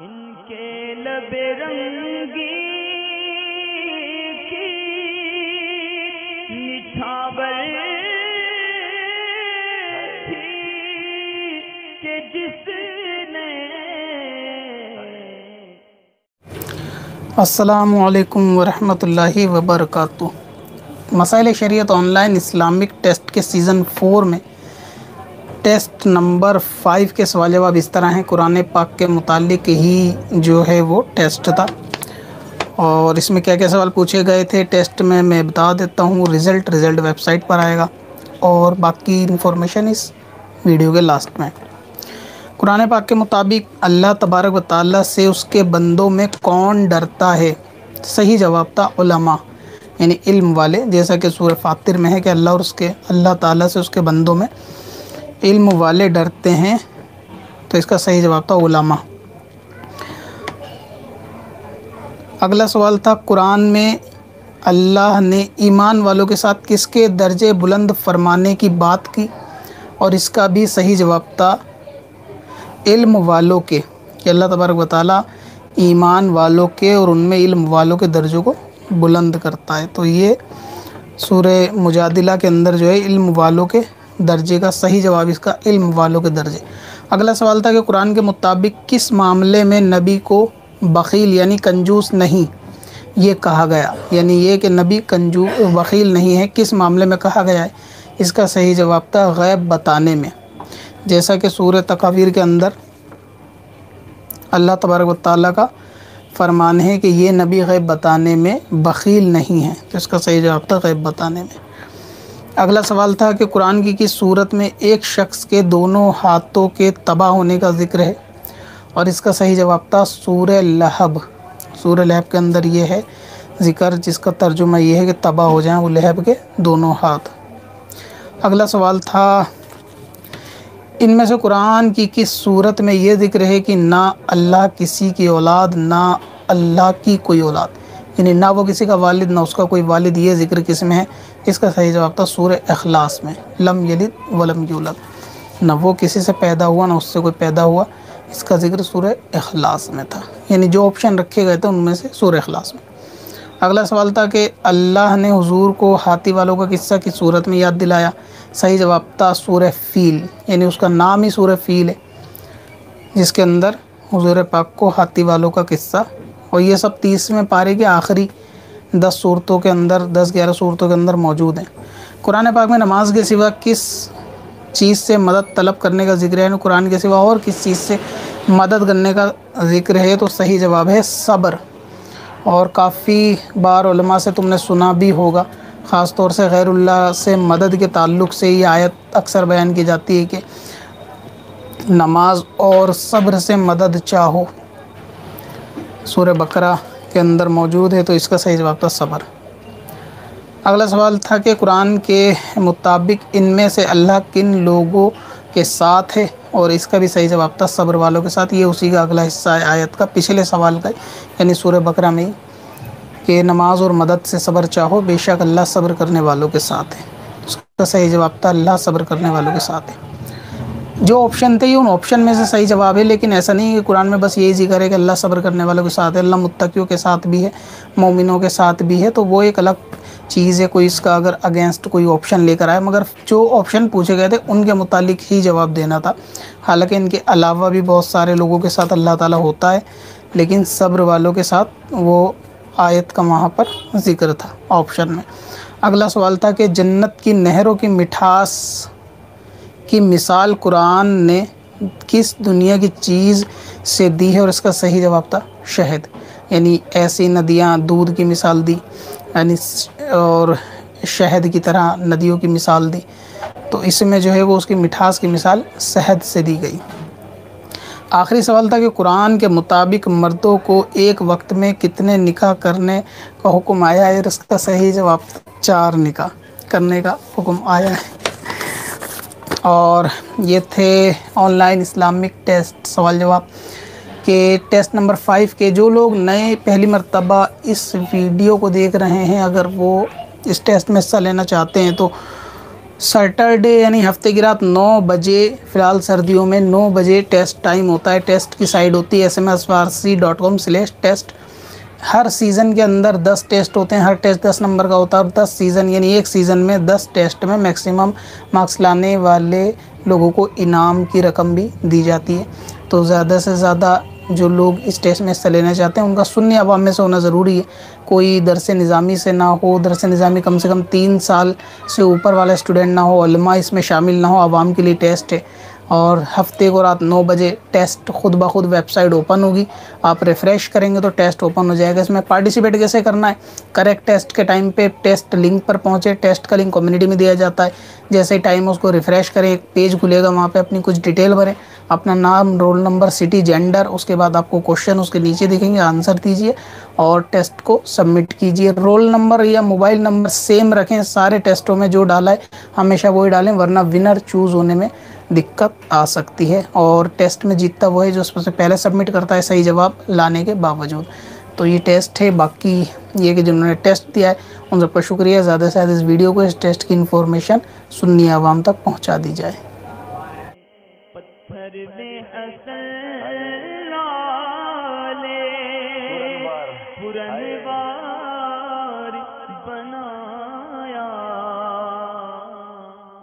इनके लबे रंगी की थी कि जिसने असलकम वरहमतुल्लाहि वबरकatuh मसाइल शरीयत ऑनलाइन इस्लामिक टेस्ट के सीज़न फ़ोर में टेस्ट नंबर फाइव के सवाल जवाब इस तरह हैं। कुरान पाक के मुतालिक ही जो है वो टेस्ट था। और इसमें क्या क्या सवाल पूछे गए थे? टेस्ट में मैं बता देता हूँ, रिज़ल्ट रिज़ल्ट वेबसाइट पर आएगा। और बाकी इन्फॉर्मेशन इस वीडियो के लास्ट में। कुरान पाक के मुताबिक अल्लाह तबारक व ताली से उसके बंदों में कौन डरता है? सही जवाब था उलमा, यानी इल्म वाले। जैसा कि सूर्य फातिर में है कि अल्लाह और उसके, अल्लाह ताला से उसके बंदों में इल्म वाले डरते हैं तो इसका सही जवाब था उलमा। अगला सवाल था, कुरान में अल्लाह ने ईमान वालों के साथ किसके दर्जे बुलंद फरमाने की बात की? और इसका भी सही जवाब था, इल्म वालों के। कि अल्लाह तबारक बताला ईमान वालों के और उनमें इल्म वालों के दर्जों को बुलंद करता है। तो ये सूर्य मुजादिला के अंदर जो है, इल्म वालों के दर्जे का, सही जवाब इसका, इल्म वालों के दर्जे। अगला सवाल था कि कुरान के मुताबिक किस मामले में नबी को बकील यानी कंजूस नहीं ये कहा गया? यानी ये कि नबी कंजू वकील नहीं है, किस मामले में कहा गया है? इसका सही जवाब था गैब बताने में। जैसा कि सूर तकावीर के अंदर अल्लाह तबारक ताली का फरमान है कि ये नबी गैब बताने में बकील नहीं है तो इसका सही जवाब था गैब बताने में। अगला सवाल था कि कुरान की किस सूरत में एक शख्स के दोनों हाथों के तबाह होने का ज़िक्र है? और इसका सही जवाब था सूर लहब। सूर लहब के अंदर ये है, ज़िक्र जिसका तर्जुमा ये है कि तबाह हो जाएँ वो लहब के दोनों हाथ। अगला सवाल था, इनमें से कुरान की किस सूरत में ये ज़िक्र है कि ना अल्लाह किसी की औलाद, ना अल्लाह की कोई औलाद? यानी ना वो किसी का वालिद, ना उसका कोई वालिद, ये ज़िक्र किसमें है? इसका सही जवाब था सूर अखलास में। लम यलिद वलम यूलद। ना वो किसी से पैदा हुआ, ना उससे कोई पैदा हुआ। इसका ज़िक्र सूर अखलास में था। यानी जो ऑप्शन रखे गए थे, उनमें से सूर अखलास में। अगला सवाल था कि अल्लाह ने हुजूर को हाथी वालों का किस्सा की सूरत में याद दिलाया? सही जवाब था सूर फील। यानी उसका नाम ही सूर फील है। जिसके अंदर हुजूर पाक को हाथी वालों का किस्सा। और ये सब तीसवें पारे के आखिरी दस सूरतों के अंदर, दस ग्यारह सूरतों के अंदर मौजूद हैं। कुरान पाक में नमाज़ के सिवा किस चीज़ से मदद तलब करने का ज़िक्र है? कुरान के सिवा और किस चीज़ से मदद करने का ज़िक्र है? तो सही जवाब है सब्र। और काफ़ी बार से तुमने सुना भी होगा ख़ास तौर से गैरुल्लाह से मदद के ताल्लुक़ से ये आयत अक्सर बयान की जाती है कि नमाज़ और सब्र से मदद चाहो। सूर्य बकरा के अंदर मौजूद है तो इसका सही जवाब था सब्र। अगला सवाल था कि कुरान के मुताबिक इनमें से अल्लाह किन लोगों के साथ है? और इसका भी सही जवाब था सब्र वालों के साथ। ये उसी का अगला हिस्सा है आयत का, पिछले सवाल का, यानी सूर्य बकरा में कि नमाज़ और मदद से सब्र चाहो, बेशक अल्लाह सब्र करने वालों के साथ है। उसका सही जवाब था, अल्लाह सब्र करने वालों के साथ है। जो ऑप्शन थे, ये उन ऑप्शन में से सही जवाब है, लेकिन ऐसा नहीं है कि कुरान में बस यही ज़िक्र है कि अल्लाह सब्र करने वालों के साथ है, अल्लाह मुत्तकियों के साथ भी है, मोमिनों के साथ भी है तो वो एक अलग चीज़ है, कोई इसका अगर अगेंस्ट कोई ऑप्शन लेकर आए मगर जो ऑप्शन पूछे गए थे, उनके मुतालिक ही जवाब देना था। हालाँकि इनके अलावा भी बहुत सारे लोगों के साथ अल्लाह ताला होता है, लेकिन सब्र वालों के साथ वो आयत का वहाँ पर ज़िक्र था ऑप्शन में। अगला सवाल था कि जन्नत की नहरों की मिठास की मिसाल कुरान ने किस दुनिया की चीज़ से दी है और इसका सही जवाब था शहद। यानी ऐसी नदियाँ दूध की मिसाल दी, यानी और शहद की तरह नदियों की मिसाल दी। तो इसमें जो है वो उसकी मिठास की मिसाल शहद से दी गई। आखिरी सवाल था कि कुरान के मुताबिक मर्दों को एक वक्त में कितने निकाह करने का हुक्म आया है और इसका सही जवाब चार निकाह करने का हुक्म आया है। और ये थे ऑनलाइन इस्लामिक टेस्ट सवाल जवाब के टेस्ट नंबर फाइव के। जो लोग नए पहली मरतबा इस वीडियो को देख रहे हैं, अगर वो इस टेस्ट में हिस्सा लेना चाहते हैं तो सैटरडे यानी हफ़्ते की रात 9 बजे, फ़िलहाल सर्दियों में 9 बजे टेस्ट टाइम होता है। टेस्ट की साइड होती है S M S Farsi dot com slash test हर सीज़न के अंदर 10 टेस्ट होते हैं, हर टेस्ट 10 नंबर का होता है और 10 सीज़न यानी एक सीज़न में 10 टेस्ट में मैक्सिमम मार्क्स लाने वाले लोगों को इनाम की रकम भी दी जाती है। तो ज़्यादा से ज़्यादा जो लोग इस टेस्ट में हिस्सा लेना चाहते हैं, उनका सुन्नी आवाम में से होना ज़रूरी है। कोई दरस निज़ामी से ना हो दरस निज़ामी कम से कम तीन साल से ऊपर वाला स्टूडेंट ना हो इसमें शामिल ना हो, आवाम के लिए टेस्ट है। और हफ़्ते को रात नौ बजे टेस्ट खुद ब खुद वेबसाइट ओपन होगी। आप रिफ़्रेश करेंगे तो टेस्ट ओपन हो जाएगा। इसमें पार्टिसिपेट कैसे करना है? करेक्ट टेस्ट के टाइम पे टेस्ट लिंक पर पहुँचे। टेस्ट का लिंक कम्युनिटी में दिया जाता है। जैसे ही टाइम उसको रिफ़्रेश करें, एक पेज खुलेगा, वहाँ पे अपनी कुछ डिटेल भरें। अपना नाम रोल नंबर सिटी जेंडर उसके बाद आपको क्वेश्चन उसके नीचे दिखेंगे आंसर दीजिए और टेस्ट को सबमिट कीजिए। रोल नंबर या मोबाइल नंबर सेम रखें। सारे टेस्टों में जो डाला है, हमेशा वही डालें, वरना विनर चूज़ होने में दिक्कत आ सकती है और टेस्ट में जीतता वो है जो सबसे पहले सबमिट करता है सही जवाब लाने के बावजूद। तो ये टेस्ट है बाकी ये कि जिन्होंने टेस्ट दिया है उन सबका शुक्रिया। ज़्यादा से ज़्यादा इस वीडियो को इस टेस्ट की इन्फॉर्मेशन सुन्नी आवाम तक पहुँचा दी जाए। पत्थर